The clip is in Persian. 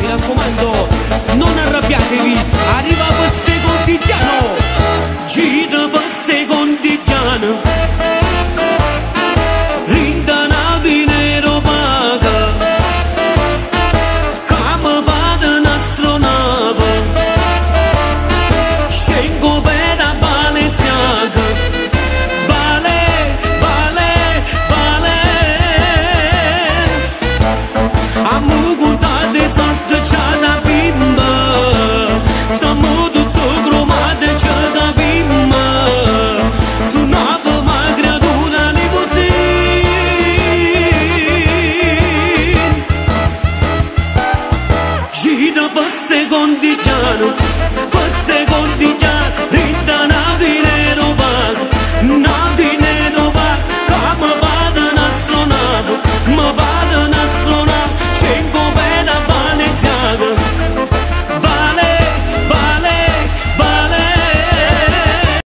Mira el comando. Per secondigliano Per secondigliano